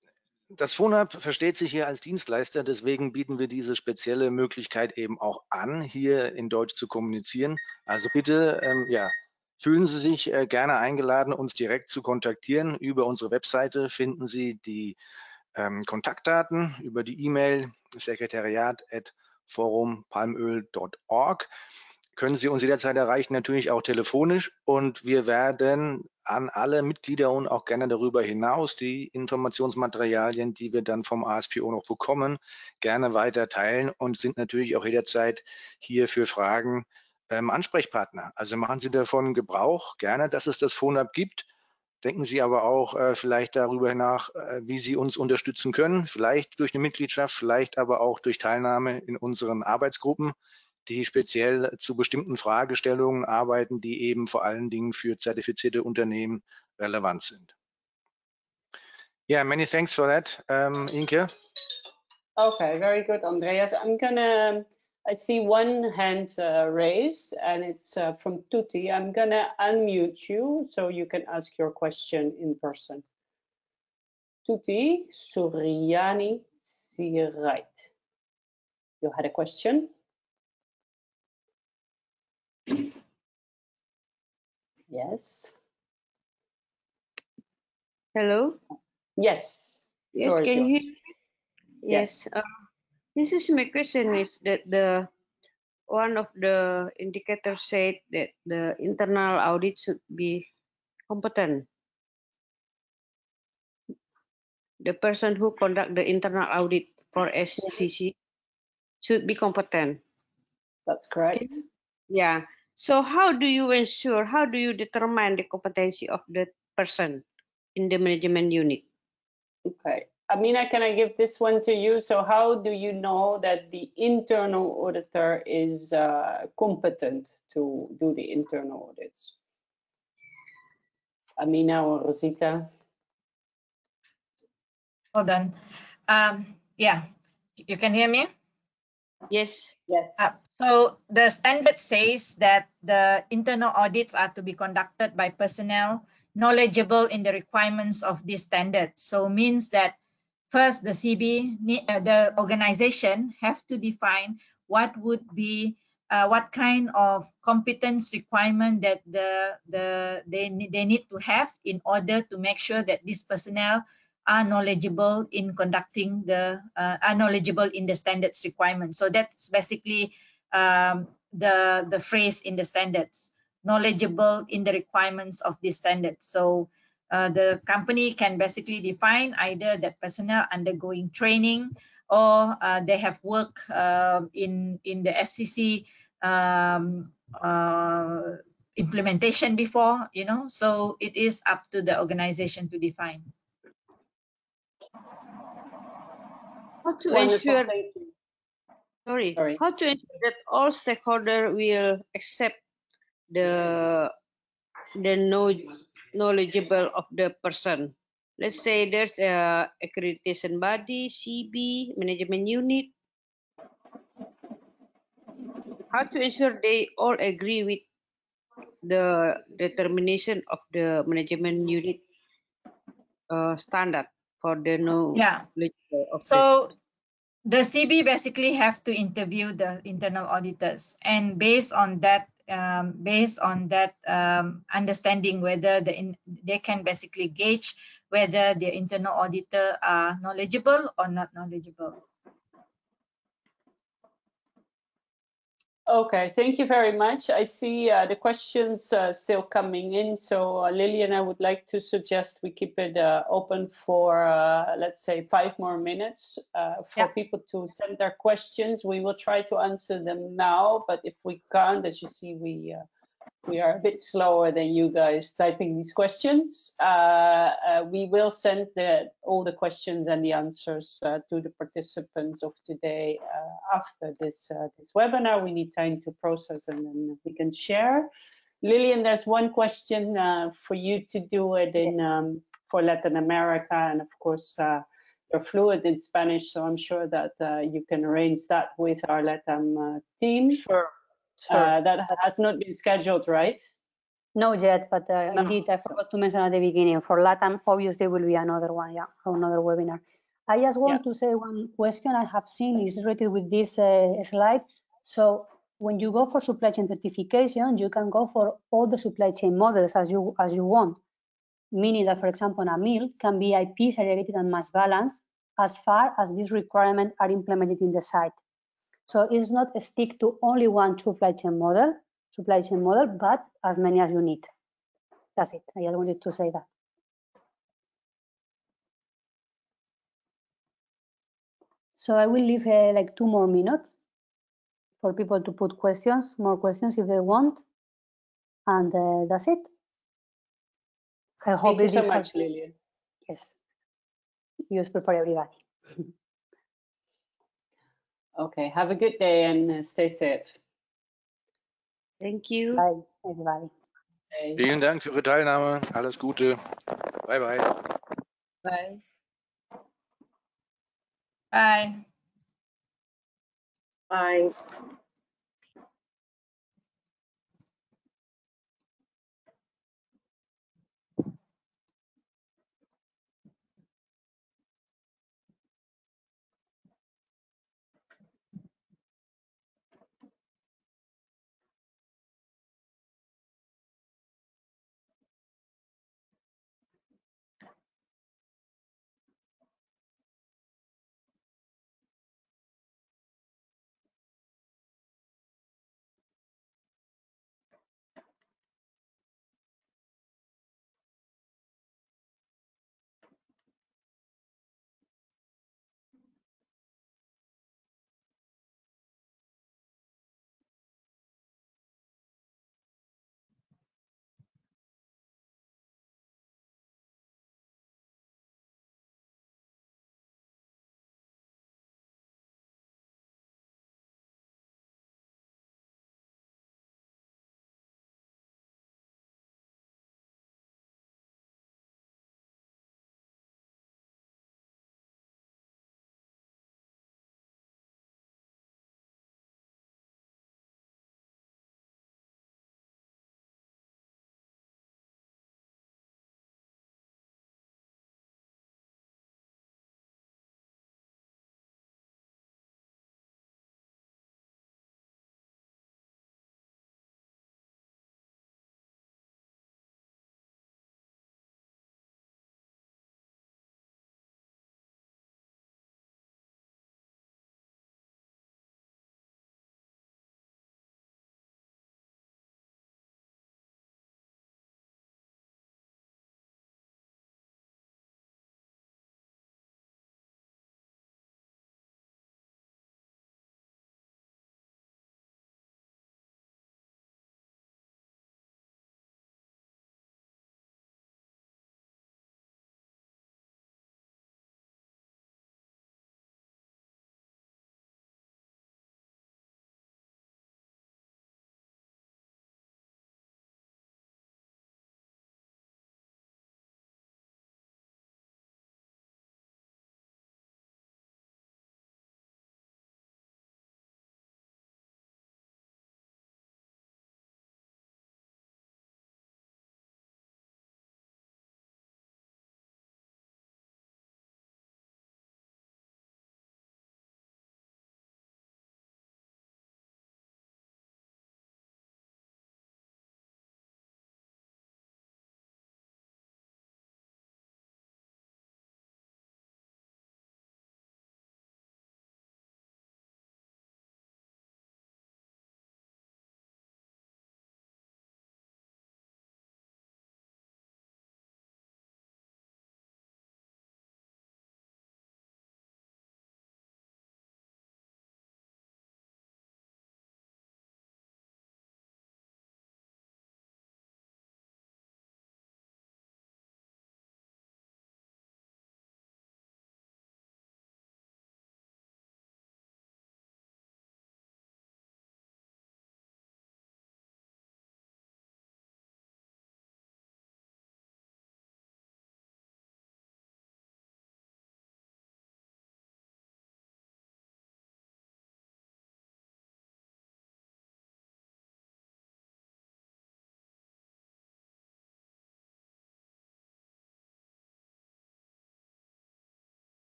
das FONAP versteht sich hier als Dienstleister, deswegen bieten wir diese spezielle Möglichkeit eben auch an, hier in Deutsch zu kommunizieren. Also bitte, ähm, ja, fühlen Sie sich äh, gerne eingeladen, uns direkt zu kontaktieren. Über unsere Webseite finden Sie die ähm, Kontaktdaten über die E-Mail sekretariat.forumpalmöl.org können Sie uns jederzeit erreichen, natürlich auch telefonisch. Und wir werden an alle Mitglieder und auch gerne darüber hinaus die Informationsmaterialien, die wir dann vom ASPO noch bekommen, gerne weiter teilen und sind natürlich auch jederzeit hier für Fragen ähm, Ansprechpartner. Also machen Sie davon Gebrauch, gerne, dass es das PhoneUp gibt. Denken Sie aber auch äh, vielleicht darüber nach, äh, wie Sie uns unterstützen können, vielleicht durch eine Mitgliedschaft, vielleicht aber auch durch Teilnahme in unseren Arbeitsgruppen die speziell zu bestimmten Fragestellungen arbeiten, die eben vor allen Dingen für zertifizierte Unternehmen relevant sind. Yeah, many thanks for that, um, Inke. Okay, very good, Andreas. I'm gonna I see one hand uh, raised and it's uh, from Tuti. I'm gonna unmute you so you can ask your question in person. Tuti Suryani Sirait. You had a question? Yes. Hello. Yes. Yes, can you yours. hear me? Yes. Uh, this is my question is that the one of the indicators said that the internal audit should be competent. The person who conduct the internal audit for SCC should be competent. That's correct. Yeah. So how do you ensure, how do you determine the competency of the person in the management unit? Okay. Amina, can I give this one to you? So how do you know that the internal auditor is uh, competent to do the internal audits? Amina or Rosita? Hold on. Um, yeah, you can hear me? Yes. Yes. Uh, so the standard says that the internal audits are to be conducted by personnel knowledgeable in the requirements of this standard. So means that first the CB, uh, the organization have to define what would be uh, what kind of competence requirement that the the they they need to have in order to make sure that these personnel are knowledgeable in conducting the uh, are knowledgeable in the standards requirements. So that's basically um, the the phrase in the standards knowledgeable in the requirements of this standard. So uh, the company can basically define either the personnel undergoing training or uh, they have work um in in the SCC um, uh, implementation before, you know. So it is up to the organization to define. How to Wonderful, ensure, thank you. Sorry, Sorry. how to ensure that all stakeholder will accept the the know, knowledgeable of the person. Let's say there's a accreditation body, CB, management unit. How to ensure they all agree with the determination of the management unit uh, standard for the know Yeah. knowledgeable of the So the CB basically have to interview the internal auditors and based on that um, based on that um, understanding whether the in, they can basically gauge whether the internal auditor are knowledgeable or not knowledgeable. Okay, thank you very much. I see uh, the questions uh, still coming in. So uh, Lillian, I would like to suggest we keep it uh, open for, uh, let's say, five more minutes uh, for Yeah. people to send their questions. We will try to answer them now, but if we can't, as you see, we uh, we are a bit slower than you guys typing these questions. Uh, uh, we will send the, all the questions and the answers uh, to the participants of today uh, after this uh, this webinar. We need time to process and then we can share. Lillian, there's one question uh, for you to do it in um, for Latin America, and of course. Uh, you're fluent in Spanish, so I'm sure that uh, you can arrange that with our LATAM uh, team. Sure. Sure. Uh, that has not been scheduled, right? Not yet, but uh, No. indeed, I forgot to mention at the beginning, for LATAM, obviously will be another one, yeah, another webinar. I just want to say one question I have seen is related with this uh, slide. So when you go for supply chain certification, you can go for all the supply chain models as you as you want, meaning that, for example, a meal can be IP segregated and mass balance as far as these requirements are implemented in the site. So it's not a stick to only one supply chain model, supply chain model, but as many as you need. That's it. I just wanted to say that. So I will leave uh, like two more minutes for people to put questions, more questions if they want. And uh, that's it. I hope Thank you so much, Lillian. Yes. Useful for everybody. *laughs* Okay, have a good day and uh, stay safe. Thank you. Bye, everybody. Okay. Vielen Dank für Ihre Teilnahme. Alles Gute. Bye, bye. Bye. Bye. Bye.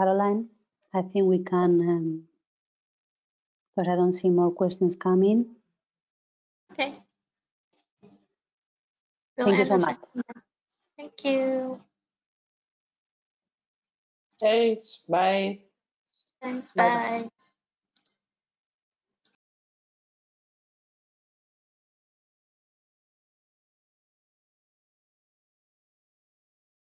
Caroline, I think we can, um, because I don't see more questions coming. Okay. We'll Thank you so much. session. Thank you. Thanks. Bye. Thanks. Bye-bye. Bye.